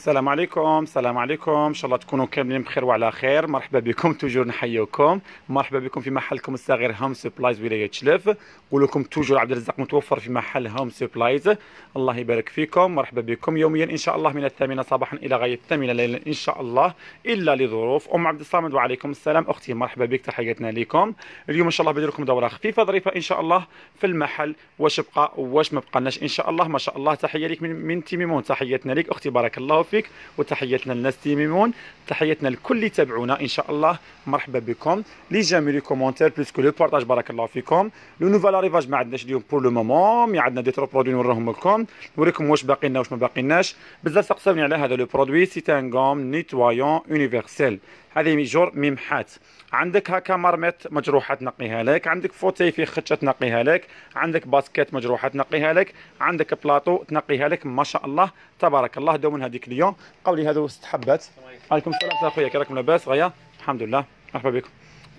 السلام عليكم السلام عليكم. إن شاء الله تكونوا كاملين بخير وعلى خير. مرحبا بكم toujours نحييكم. مرحبا بكم في محلكم الصغير Home Supplies ولاية شلف. نقول لكم toujours عبد الرزاق متوفر في محل Home Supplies الله يبارك فيكم. مرحبا بكم. يوميا إن شاء الله من الثامنة صباحا إلى غاية الثامنة ليلا إن شاء الله إلا لظروف. أم عبد الصامد وعليكم السلام. أختي مرحبا بك. تحياتنا لكم. اليوم إن شاء الله بدير لكم دورة خفيفة ظريفة إن شاء الله في المحل. واش بقى واش ما بقناش إن شاء الله؟ ما شاء الله. تحية لك من تيميمون. تحياتنا لك. أختي بارك الله فيك وتحياتنا للناس تيميمون. تحياتنا لكل اللي تابعونا إن شاء الله مرحبا بكم. les j'aime les commentaires plus que le partage بارك الله فيكم. le nouvel arrivage ما عندناش اليوم pour le moment mais عندنا deux trois produits نوريهم لكم. نوريكم واش باقي لنا واش ما باقيناش بزاف سقساوني على هذا le produit c'est une gomme nettoyante universelle هذه ميجور ممحاة. عندك هكا marmite مجروحة تنقيها لك عندك fauteuil فيه خدشة تنقيها لك عندك basket مجروحة تنقيها لك عندك بلاطو تنقيها لك ما شاء الله تبارك الله دو من هذيك اليوم. قولي هذو ست حبات. عليكم السلام اخويا كي راكم لاباس؟ غيا الحمد لله. مرحبا بكم.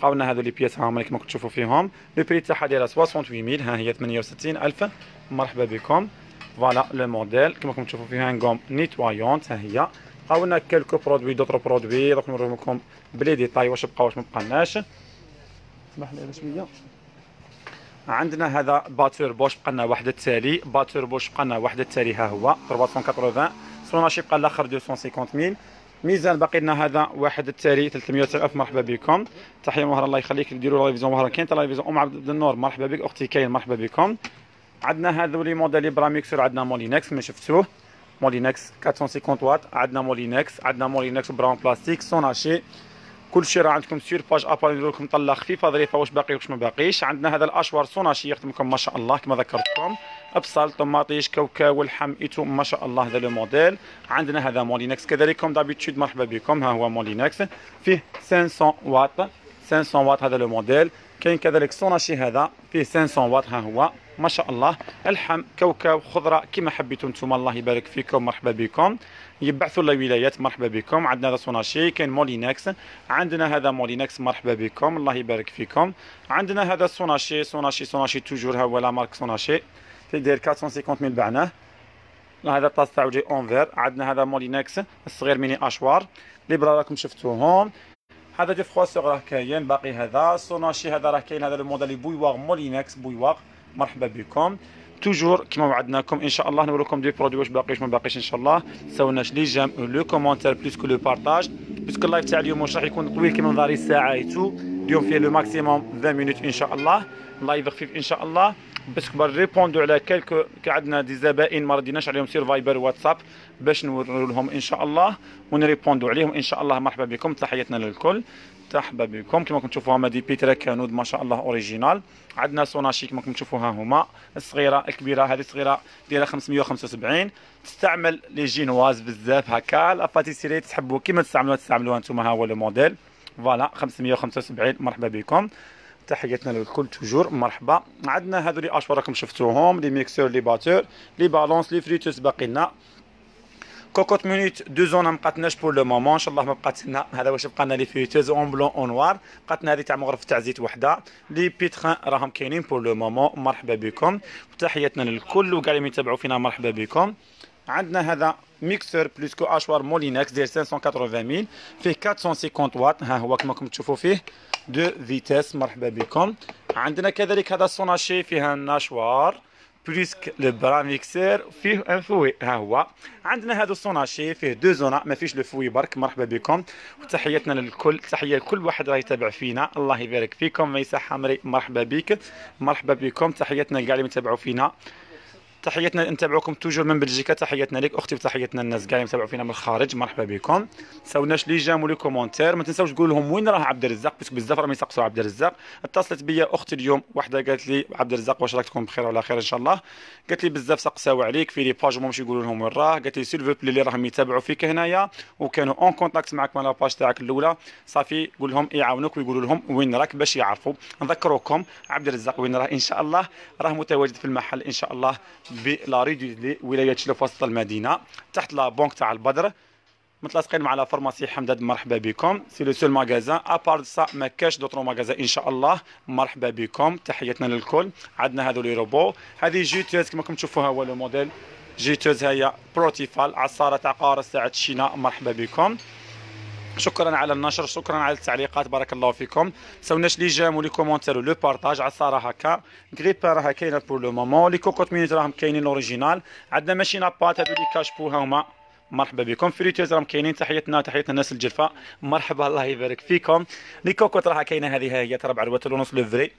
قاولنا هذو les pièces هاهما كما تشوفوا فيهم. le prix تاعها دايرة 68000 ها هي 68000 مرحبا بكم. voilà le modèle كما راكم تشوفوا فيها une gomme nettoyante ها هي. عاونا quelques produits deux trois produits دوك نوريهم لكم ب les détails واش بقى واش ما بقالناش اسمح لي شوية. عندنا هذا batteur Bosch بقى لنا واحد التالي. batteur Bosch بقى لنا واحد التالي ها هو 380 سوناشي بقى الآخر 250000 ميزان باقي لنا هذا واحد التالي 300 ألف. مرحبا بكم. تحية مهر الله يخليك. ديروا la livraison مهر كاين la livraison أم عبد النور. مرحبا بك. أختي كاين. مرحبا بكم. عندنا هذو les modèles bras mixeur عندنا Moulinex ما شفتوه. Moulinex 450 واط عندنا Moulinex عندنا Moulinex Braun بلاستيك سوناشي كلشي راه عندكم sur page ابل ندير لكم طله خفيفه ظريفه واش باقي واش ما باقيش. عندنا هذا ال hachoir سوناشي يخدمكم ما شاء الله كما ذكرتكم. بصل طماطيش كاوكاو والحم et tout ما شاء الله هذا le modèle. عندنا هذا مولينكس. كذلك d'habitude مرحبا بكم. ها هو مولينكس. فيه 500 واط 500 واط هذا le modèle. كاين كذلك سوناشي هذا. فيه 500 واط ها هو. ما شاء الله. الحم كوكاو خضرة كما حبيتوا نتوما. الله يبارك فيكم. مرحبا بكم. يبعثوا الولايات مرحبا بكم. عندنا هذا سوناشي كاين مولينكس عندنا هذا مولينكس مرحبا بكم. الله يبارك فيكم. عندنا هذا سوناشي سوناشي سوناشي toujours. ها هو la marque سوناشي. تيدير 450 mille بعناه. هذا طاس تاعو جي en verre. عندنا هذا مولينكس الصغير mini hachoir. les bras راكم شفتوهم. هذا défroisseur راه كاين. باقي هذا سوناشي. هذا راه كاين. هذا le modèle bouilloire مولينكس bouilloire. مرحبا بكم. toujours كما وعدناكم إن شاء الله نوريكم des produits واش باقي واش ما باقيش إن شاء الله. تنساوناش les j'aime le commentaire plus que le partage parce que ال live تاع اليوم واش راح يكون طويل كما نظري ساعة et tout اليوم فيه le maximum 20 minutes إن شاء الله. live خفيف إن شاء الله. باش كبر. ريبوندو على quelques عندنا des زبائن ما رديناش عليهم. sur Viber WhatsApp باش نورو لهم إن شاء الله. ونريبوندو عليهم إن شاء الله. مرحبا بكم. تحياتنا للكل. مرحبا بكم. كما راكم تشوفوها هما des pétrins Kenwood ما شاء الله original عندنا سوناشي كما راكم تشوفوها هما. الصغيرة الكبيرة. هذه الصغيرة ديالها 575 تستعمل les génoises بزاف هكا. la pâtisserie تحبوا كيما تستعملوها. تستعملوها أنتم ها هو le modèle voilà 575 مرحبا بكم. تحياتنا للكل toujours مرحبا. عندنا هذو les hachoirs راكم شفتوهم les mixeurs les batteurs les balances les friteuses باقي لنا cocotte minute deux anses ما بقاتناش pour le moment ان شاء الله ما بقات لنا هذا واش بقى لنا les friteuses en blanc en noir بقات لنا هذه تاع مغرفه تاع زيت وحده les pétrins راهم كاينين pour le moment مرحبا بكم وتحياتنا للكل وكاع اللي يتابعوا فينا مرحبا بكم عندنا هذا mixeur plus que hachoir مولينكس ديال 580 فيه 450 واط ها هو كما راكم تشوفوا فيه deux vitesses مرحبا بكم. عندنا كذلك هذا السوناشي فيها ال hachoir plus que le bras mixeur فيه un fouet ها هو. عندنا هذا السوناشي فيه دو زونا ما فيش le fouet برك مرحبا بكم. وتحياتنا للكل تحية لكل واحد راه يتابع فينا. الله يبارك فيكم. ميسا حمري مرحبا بك. مرحبا بكم. تحياتنا لكاع اللي متابعوا فينا. تحياتنا نتابعوكم toujours من بلجيكا. تحياتنا لك أختي وتحياتنا الناس كاع اللي متابعوا فينا من الخارج. مرحبا بكم. تنساوناش les j'aime و les commentaires. ما تنساوش تقول لهم وين راه عبد الرزاق parce que بزاف راهم يسقسوا عبد الرزاق. اتصلت بيا أختي اليوم وحدة قالت لي عبد الرزاق واش راك تكون بخير وعلى خير إن شاء الله؟ قالت لي بزاف سقساو عليك في les pages ومش يقولوا لهم وين راه. قالت لي s'il vous plaît اللي راهم يتابعوا فيك هنايا وكانوا en contact معك من la page تاعك الأولى. صافي قول لهم يعاونوك ويقولوا لهم وين راك باش يعرفوا. نذكروكم عبد الرزاق وين راه إن شاء الله. راه متواجد في المحل إن شاء الله. بلا ريدو لولايه شلوف وسط المدينة تحت la banque تاع البدر. متلاصقين مع la pharmacie حمداد مرحبا بكم. c'est le seul magasin à part ça ما كاش d'autres magasins إن شاء الله. مرحبا بكم. تحياتنا للكل. عندنا هذو لي روبو. هذه جي تي اس كما راكم تشوفوها هو le modèle. جيتوز هي بروتيفال. عصارة تاع قارص تاع الشينا مرحبا بكم. شكرا على النشر شكرا على التعليقات بارك الله فيكم. تنساوناش les j'aime و les commentaires و le partage. عصاره هكا. غريبا راها كاينة pour le moment les cocottes minute راهم كاينين ال original. عندنا machine à pâtes هادو les cache-pots هما. مرحبا بكم. friteuses راهم كاينين. تحياتنا تحياتنا الناس الجلفة. مرحبا الله يبارك فيكم. les cocottes راها كاينة هذه هي ترى بعروات ونص le vrai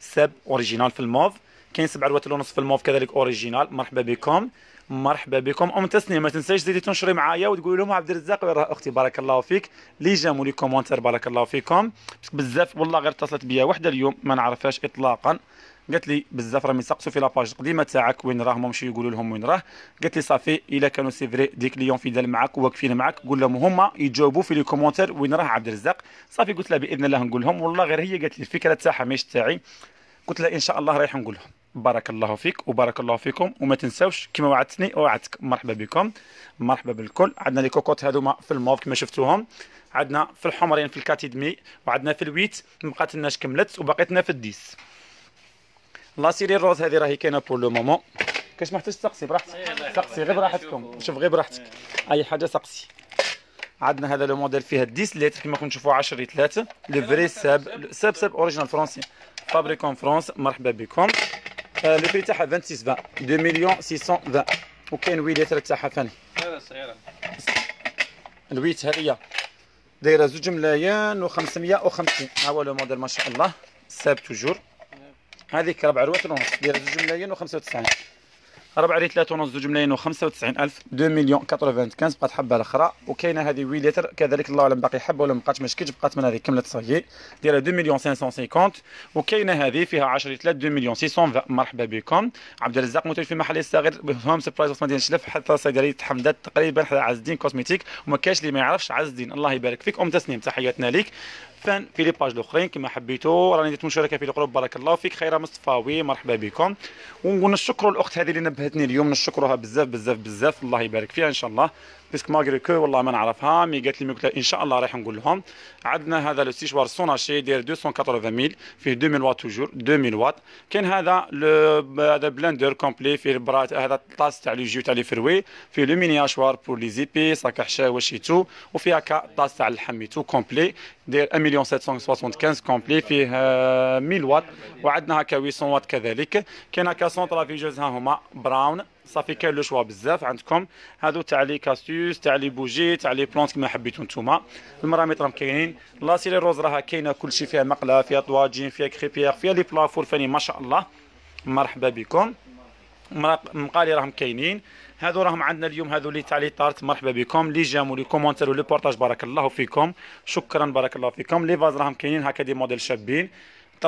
SEB original في الموف. كاين سبع عروات ونص في الموف كذلك original. مرحبا بكم. مرحبا بكم. أم تسنيم ما تنساش تزيدي تنشري معايا وتقولي لهم عبد الرزاق راه أختي. بارك الله فيك. les j'aime و les commentaires بارك الله فيكم. بزاف والله غير اتصلت بيا وحدة اليوم ما نعرفهاش اطلاقا. قالت لي بزاف راهم يسقسوا في la page القديمة تاعك وين راه مشي يقولوا لهم وين راه. قالت لي صافي إلا كانوا c'est vrai des clients fidèles معاك وواقفين معاك قول لهم هما يجاوبوا في les commentaires وين راه عبد الرزاق. صافي قلت لها بإذن الله نقول لهم والله غير هي قالت لي الفكرة تاعها ماشي تاعي. قلت لها إن شاء الله رايح نقول لهم. بارك الله فيك وبارك الله فيكم وما تنساوش كما وعدتني وعدتك مرحبا بكم. مرحبا بالكل. عندنا les cocottes هذوما في الموف كما شفتوهم. عندنا في الحمرين في ال quatre et demi وعندنا في ال huit. ما بقاتلناش كملت وبقيتنا في ال dix. la série ال rose هذه راهي كاينة pour le moment كاش ما تسقسي براحتك. سقسي غير براحتكم. شوف غير براحتك. أي حاجة سقسي. عندنا هذا le modèle فيها 10 لتر كما كنتم تشوفوا 10 3 le vrai SEB SEB SEB original français fabriqué en France مرحبا بكم le prix تاعها 26 20 2 مليون 620 وكاين huit litres تاعها ثاني هذا صغيرة. ال huit هذه دايرة زوج ملايين و550 ها هو le modèle ما شاء الله. SEB toujours. هذيك ربع روات ونص. دايرة زوج ملايين و95 ربع ريتلات ونص زوج ملايين و95 ألف. 2 مليون 95 بقات حبة الاخرى وكاينه هذه 8 لتر كذلك الله أعلم باقي حبة ولا ما بقاتش مشكل. بقات من هذه كملت صايي دايره 2 مليون 550 وكاينه هذه فيها 10 ريتلات 2 مليون 620 مرحبا بكم. عبد الرزاق متواجد في محل الصغير. هوم سبرايز مدينه شلف تحت صيدلية حمدات تقريبا حدا عز الدين كوزميتيك وما كاش اللي ما يعرفش عز الدين الله يبارك فيك. أم تسنيم تحياتنا ليك. فان في les pages الأخرين. كما حبيتوا راني درت مشاركة في ال groupe. بارك الله فيك. خير مصطفاوي مرحبا بكم. ونشكروا الاخت هذه اللي نبهتني اليوم. نشكرها بزاف بزاف بزاف. الله يبارك فيها إن شاء الله. parce que malgré que والله ما نعرفها. mais قالت لي قلت إن شاء الله رايح نقول لهم. عندنا هذا le séchoir Sonashi داير 280 mille فيه 2000 watts toujours 2000 واط كاين هذا هذا blender complet فيه البرات هذا tasse تاع les jus تاع les fruits. فيه le mini hachoir pour les épices صاك حشا tout وفيه هكا tasse تاع tout complet داير 1 مليون 775 complet فيه 1000 واط وعندنا هكا 800 واط كذلك. كاين هكا سونترا فيجوز ها هما Braun. صافي كاين le choix بزاف عندكم. هادو تاع les cactus تاع les bougies تاع les plantes كما حبيتو نتوما. المراميط راهم كاينين. la série rose راها كاينة كلشي فيها مقلة فيها طواجين فيها crêpière فيها les plats four فاني ما شاء الله. مرحبا بكم. مقالي راهم كاينين. هادو راهم عندنا اليوم هادو اللي تاع les tartes. مرحبا بكم. les j'aime و les commentaires و les partages بارك الله فيكم. شكرا بارك الله فيكم. les vases راهم كاينين. هكا des modèles شابين.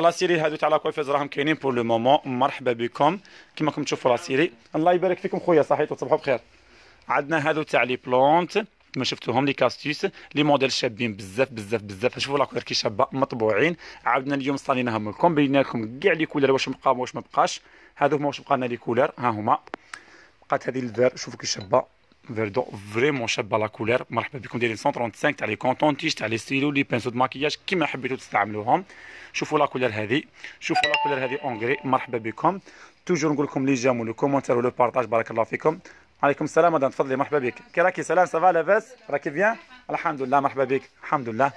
série هادو تاع la coiffeuse راهم كاينين pour le moment مرحبا بكم. كما راكم تشوفوا série الله يبارك فيكم خويا صحيتو تصبحوا بخير. عندنا هادو تاع les plantes كما شفتوهم les cactus les modèles شابين بزاف بزاف بزاف. شوفوا la couleur كي شابة مطبوعين. عاودنا اليوم صاليناهم لكم بينا لكم كاع les couleurs واش بقى واش ما بقاش هادو هما واش بقى لنا les couleurs ها هما. بقات هذه ال vert. شوفوا كي شابة. vert d'eau vraiment شابه la couleur مرحبا بكم دايرين 135 تاع les cotons-tiges تاع les stylos les pinceaux de maquillage كيما حبيتو تستعملوهم شوفوا la couleur هذه شوفوا la couleur هذه en gris مرحبا بكم toujours نقول لكم les j'aime و le commentaire و le partage بارك الله فيكم عليكم السلام مدام تفضلي مرحبا بك كي راكي سلام ça va لاباس راكي bien الحمد لله مرحبا بك الحمد لله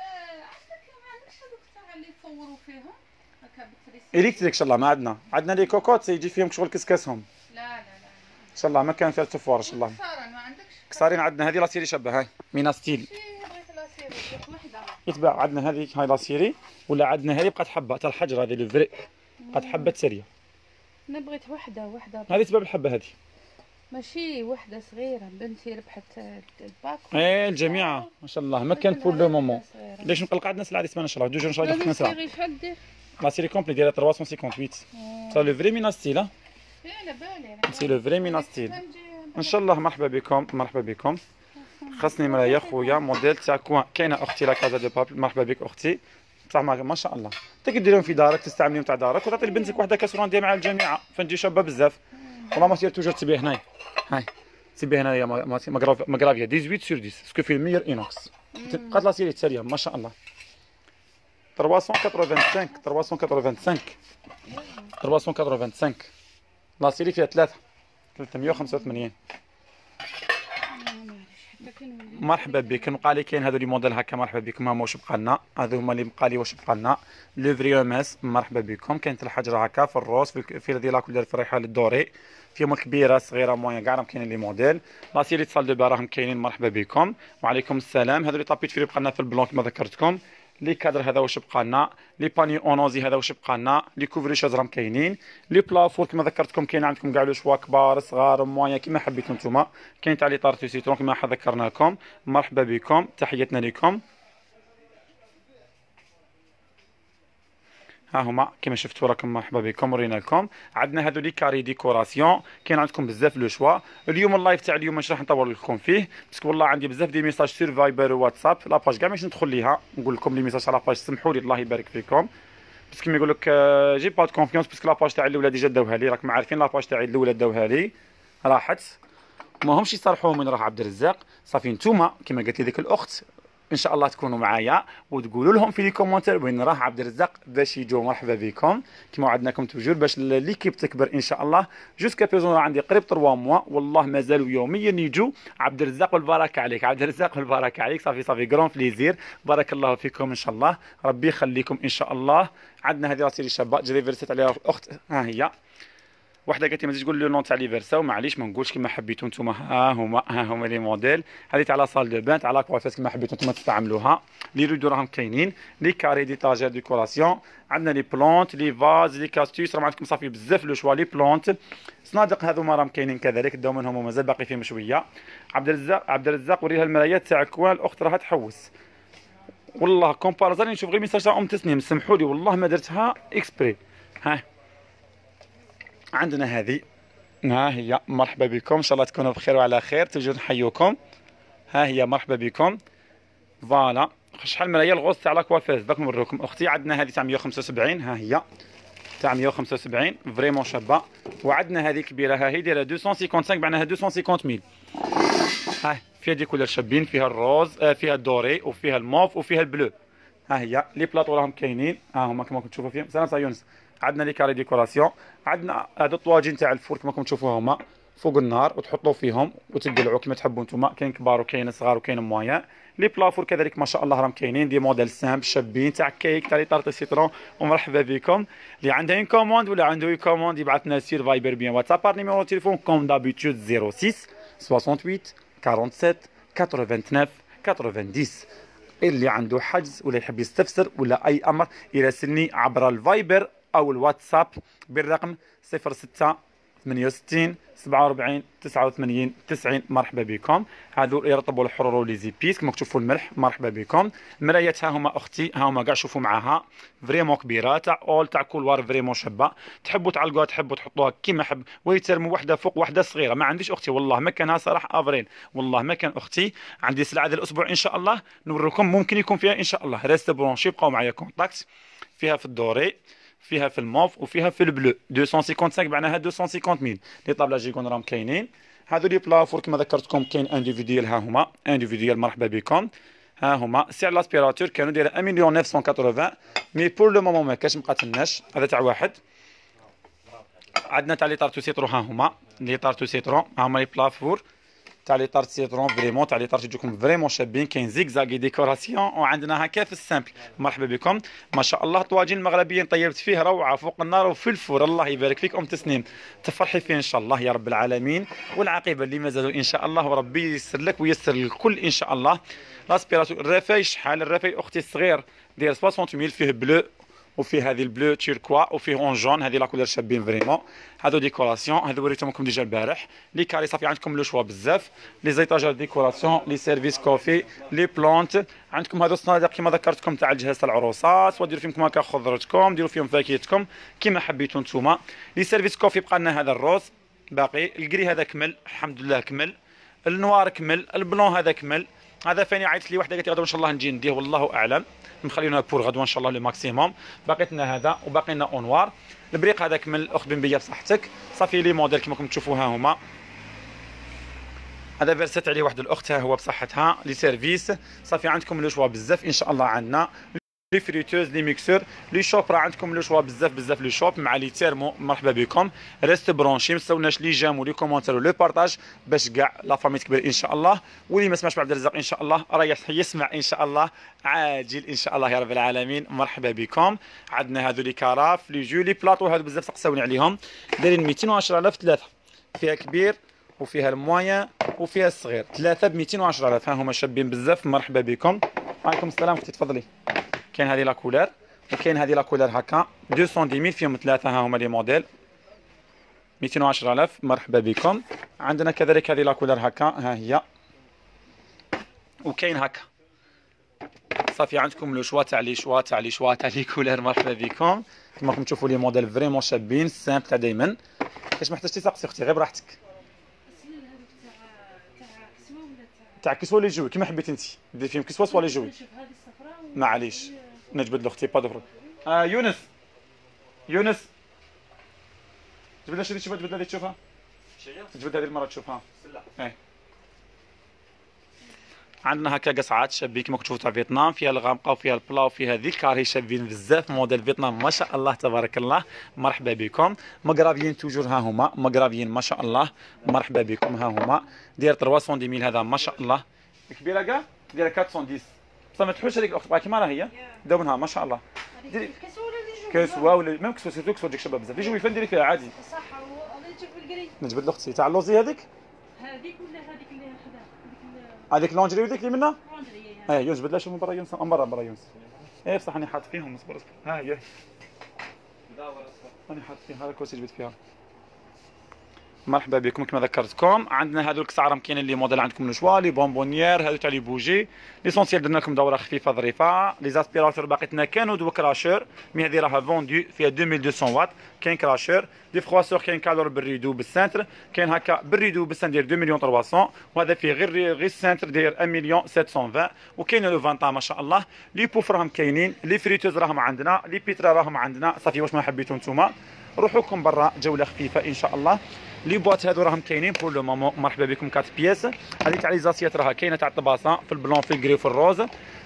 الكتريك ان شاء الله ما عندنا عندنا les cocottes يجي فيهم شغل كسكسهم لا لا لا ان شاء الله ما كان فيها تفوار ان شاء الله كسارين عندنا هذه لاسيري شابة هاي. مينا ستيل يتباع عندنا هذه هاي لاسيري ولا عندنا هذه بقات حبة. تاع الحجر هذه لو فري بقات حبة سريه أنا بغيت وحدة وحدة. هذه تباع بالحبة هذه. ماشي وحدة صغيرة. بنتي ربحت الباك. إيه الجميعه ما شاء الله. ما كان بور لو مومون. ليش نقلق عندنا سلعه اسمها إن شاء الله. دوجور إن شاء الله دير لا سيري كومبلي ديالها 358 سا لو فري مينا ستيل ها؟ لا لا بالي سي لو فري مينا ستيل ان شاء الله مرحبا بكم مرحبا بكم. خاصني مرايا خويا موديل تاع كوان كاينة أختي لا كازا دو بابل مرحبا بك أختي. بصح ما شاء الله. أنت كديرهم في دارك تستعمليهم تاع دارك وتعطي لبنتك وحدة كاسرون ديال مع الجامعة فانت شابة بزاف. والله ما سير توجور تبيه هنايا. هاي. تبيه هنايا ماغرافيا 18 سور 10 سكو في المير انوكس بقات لا سيري تساليه ما شاء الله. 385 385 385 لا سيري فيها ثلاثة. 385 معليش حتى كنولي مرحبا بك نبقى لي كاين هذو لي موديل هكا مرحبا بكم. هما واش بقى لنا هذو هما اللي بقى لي واش بقى لنا لو مرحبا بكم. كاينت الحجرة هكا في الروس في, هذه لاكول ديال الفريحة الدوري فيهم الكبيره الصغيره موين كاع راهم كاينين لي موديل. لا سيري تصال دو راهم كاينين. مرحبا بكم. وعليكم السلام. هذو لي طابيت في بقى لنا في البلون كما ذكرتكم. لي كادر هذا واش بقى لنا لي باني اونوزي هذا واش بقى لنا لي كوفريشاج راهم كاينين لي بلافور كما ذكرتكم كاين عندكم كاع لو شوا كبار صغار موين كما حبيتوا نتوما. كاين تاع لي طارتو سيترون كما ذكرنا لكم مرحبا بكم تحياتنا لكم. ها هما كما شفتوا راكم مرحبا بكم ورينا لكم. عندنا هذو لي كاري ديكوراسيون كاين عندكم بزاف لو شوا. اليوم ال live تاع اليوم مش راح نطول لكم فيه؟ parce que والله عندي بزاف des messages sur Viber WhatsApp la page كاع مش ندخل ليها نقول لكم les messages على la page سمحوا لي الله يبارك فيكم. parce que كيما يقول لك j'ai pas confiance parce que la page تاعي الأولى déjà داوها لي. راكم عارفين la page تاعي الأولى داوها لي. راحت. ما همش يصرحوا من راه عبد الرزاق. صافي نتوما كما قالت لي ديك الأخت إن شاء الله تكونوا معايا وتقولوا لهم في les commentaires وين راه عبد الرزاق باش يجوا مرحبا بكم. كما وعدناكم toujours باش l'équipe تكبر إن شاء الله. jusqu'à présent عندي قريب 3 mois والله مازالوا يوميا يجوا. عبد الرزاق والبركة عليك. عبد الرزاق والبركة عليك. صافي صافي. grand plaisir بارك الله فيكم إن شاء الله. ربي يخليكم إن شاء الله. عندنا هذه la série شابه جري فيرسيت عليها الاخت ها هي. وحده قالت لي ما تقول لي نون تاع les versets ومعليش ما نقولش كما حبيتوا نتوما. ها هما ها هما les modèles. هذه تاع la salle de bain تاع la coiffeuse كما حبيتوا نتوما تستعملوها. les rideaux راهم كاينين. les carrés d'étagère décoration عندنا les plantes les vases les cactus راهم عندكم صافي بزاف le choix les plantes صنادق هذوما راهم كاينين كذلك. داو منهم ومازال باقي فيهم شوية. عبد الرزاق عبد الرزاق وريها المرايات تاعك وين الاخت راها تحوس. والله qu'à présent ني نشوف غير message تاع أم تسنيم. سمحوا لي والله ما درتها exprès ها. عندنا هذه. ها هي. مرحبا بكم. إن شاء الله تكونوا بخير وعلى خير. toujours نحيوكم ها هي. مرحبا بكم. voilà. شحال من هي ال grosse تاع la coiffeuse داك نوريكم. أختي عندنا هذه تاع 175 ها هي. تاع 175 vraiment شابة. وعندنا هذه كبيرة. ها هي دايرة 255 معناها 250 mille. ها فيها des couleurs شابين. فيها ال rose. آه فيها ال doré. وفيها الموف. وفيها ال bleu. ها هي. les plateaux راهم كاينين. ها هما كما كنتم تشوفوا فيهم. سلام يونس. عندنا les carrés décoration. عندنا هادو الطواجن تاع ال four كما كنتم تشوفوا هما فوق النار وتحطوا فيهم وتقلعوا كما تحبوا نتوما كاين كبار وكاين صغار وكاين moyen les plats four كذلك ما شاء الله راهم كاينين des modèles simples شابين تاع كيك تاع les tartes citron ومرحبا بكم. اللي عنده une commande ولا عنده une commande يبعث لنا sur فايبر bien واتساب. par numéro téléphone comme d'habitude 06 68 47 89 90 اللي عنده حجز ولا يحب يستفسر ولا أي أمر يراسلني عبر الفايبر أو الواتساب بالرقم 06 68 47 89 90 مرحبا بكم. هذو يحطوا الحرور و les épices كما تشوفوا الملح مرحبا بكم. المرايات ها هما أختي ها هما كاع شوفوا معاها. vraiment كبيرة تاع hall تاع couloir vraiment شابة. تحبوا تعلقوها تحبوا تحطوها كيما حب ويترموا وحدة فوق وحدة صغيرة. ما عنديش أختي والله ما كانها صراحة أفرين. والله ما كان أختي. عندي سلعة هذا الأسبوع إن شاء الله. نوريكم ممكن يكون فيها إن شاء الله. restez branchés بقاو معايا contact. فيها في ال doré. فيها في الموف وفيها في ال bleu. 255 معناها 250 mille. les tables gigognes راهم كاينين. هذو les plats four كما ذكرتكم كاين individuel ها هما. individuel مرحبا بكم. ها هما. سعر l'aspirateur كانوا دايره 1 مليون 980 mais pour le moment ما كاش بقاتلناش. هذا تاع واحد. عندنا تاع les tartes au citron ها هما. les tartes au citron. ها هما les plats four تاع les tartes citron vraiment تاع les tartes يجوكم vraiment شابين كاين zigzagué décoration وعندنا هكا في ال simple مرحبا بكم ما شاء الله طواجن المغربيه طيبت فيه روعه فوق النار وفي ال four الله يبارك فيك ام تسنيم تفرحي فيه ان شاء الله يا رب العالمين والعاقبه اللي مازالوا ان شاء الله وربي ييسر لك وييسر الكل ان شاء الله l'aspirateur الرافاي شحال الرافاي أختي الصغير داير 60 mille فيه bleu وفيه هذه ال bleu turquoise وفيه en jaune هذه la couleur شابين vraiment هادو décoration هادو وريتهم لكم déjà البارح les carrés ça fait عندكم le choix بزاف les étagères décoration les services café les plantes عندكم هادو الصناديق كما ذكرتكم تاع الجهاز تاع العروسات وديروا فيهم هكا خضرتكم ديروا فيهم فاكهتكم كما حبيتوا نتوما les services café بقى لنا هذا ال rose باقي ال gris هذا كمل الحمد لله كمل ال noir كمل ال blanc هذا كمل هذا فاني عيطت لي وحده قالت لي ان شاء الله نجي نديه والله اعلم مخلينا pour غدوة إن شاء الله le maximum باقي لنا هذا وباقي لنا en noir. البريق هذا كمل أخت بن بيا بصحتك. ça fait les modèles كما راكم تشوفوا ها هما. هذا فيرسات عليه واحد الأخت ها هو بصحتها les services. ça fait عندكم le choix بزاف إن شاء الله عندنا. les friteuses les mixeurs les chopes. راه عندكم le choix بزاف بزاف les chopes. مع les thermos مرحبا بكم. restez branchés. ما تنساوناش les j'aime و les commentaires و les partages باش كاع la famille تكبر إن شاء الله. واللي ما سمعش عبد الرزاق إن شاء الله راه يسمع إن شاء الله. عاجل إن شاء الله يا رب العالمين. مرحبا بكم. عندنا هذو les carafes les jus les plateaux. هذو بزاف تسقساوني عليهم. دايرين 210000 ثلاثة فيها كبير وفيها ال moyen وفيها الصغير. ثلاثة ب 210000 ها هما شابين بزاف. مرحبا بكم. وعليكم السلام أختي تفضلي. كاين هذه la couleur وكاين هذه la couleur هكا. 210000 فيهم ثلاثة ها هما les modèles. 210000 مرحبا بكم. عندنا كذلك هذه la couleur هكا ها هي. وكاين هكا. صافي عندكم le choix تاع les choix تاع les choix تاع les couleurs مرحبا بكم. كما راكم تشوفوا لي موديل فريمون شابين سامبل تاع دايما. كاش ما احتاجتي تسقسي أختي غير براحتك. تاع كسوه لي جوي كيما حبيتي انت دير فيهم كسوه سوا لي جوي. معليش. نجبد له أختي با دو آه يونس يونس جبد لها شي تشوفها جبد لها تشوفها جبد هذه المره تشوفها إيه عندنا هكا قصعات شابين كما كتشوفوا تاع فيتنام فيها الغامقه وفيها البلا وفيها ذي الكاري شابين بزاف موديل فيتنام ما شاء الله تبارك الله. مرحبا بكم. مقرافيين توجور ها هما. مقرافيين ما شاء الله. مرحبا بكم ها هما. داير 300 ميل هذا ما شاء الله. كبيرة كاع؟ داير 410 بصح ما تحوش هذيك الأخت. كيما راه هي؟ داو منها ما شاء الله. ديري كسوه ولا ميم كسوه سيرتو كسوه ديك شباب بزاف. يجوا فين ديري فيها عادي. صح نجبد لاختي تاع اللوزي هذيك؟ هذيك ولا هذيك اللي خدا؟ هذيك لونجري وديك اللي منها؟ لونجري آه يونس بدلا شوف من برا يونس من برا برا يونس إيه بصح راني حاط فيهم اصبر اصبر ها هي راني حاط فيها هذا كوسي جبت فيها. مرحبا بكم كما ذكرتكم. عندنا هذو الكسعرم كاينين لي موديل عندكم لو لي بونبونيير هذو تاع لي بوجي. ليسونسيال درنا لكم دورة خفيفة ظريفة. لي زاسبيراتور باقيتنا كانوا دو كراشور مي هذه راها فوندو فيها 2200 واط كاين كراشور دي فخواسور كاين كالور بالريدو بالسنتر كاين هكا بالريدو بالسنتر داير 2 مليون 300 وهذا فيه غير غير السنتر داير 1 مليون 720 وكاين لو فانتا ما شاء الله. les poufs راهم كاينين. les friteuses راهم عندنا. les pétrins راهم عندنا. صافي واش ما حبيتو نتوما؟ روحوا لكم برا جولة خفيفة إن شاء الله. les boîtes هادو راهم كاينين pour le moment. مرحبا بكم quatre pièces. هذه تاع les assiettes راها كاينة تاع الطباسة في ال blanc في ال gris في ال rose.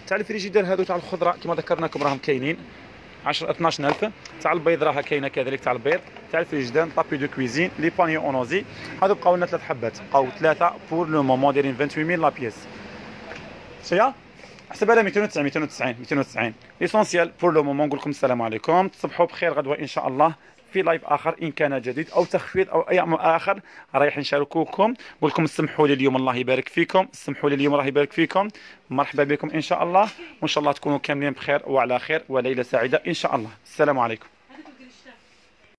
تاع الفريجيدير هادو تاع الخضرة كما ذكرناكم راهم كاينين. 10 12000 تاع البيض راها كاينة كذلك تاع البيض. تاع ال frigidaire tapis de cuisine les paniers en osier هادو بقاو لنا ثلاث حبات. بقاو ثلاثة pour le moment دايرين 28000 la pièce شيا حسب على 290 290 290 l'essentiel pour le moment نقول لكم السلام عليكم. تصبحوا بخير غدوة إن شاء الله. في live آخر إن كان جديد أو تخفيض أو أي أمر آخر رايح نشاركوكم. نقول لكم اسمحوا لي اليوم الله يبارك فيكم. اسمحوا لي اليوم الله يبارك فيكم. مرحبا بكم إن شاء الله. وإن شاء الله تكونوا كاملين بخير وعلى خير وليلة سعيدة إن شاء الله. السلام عليكم.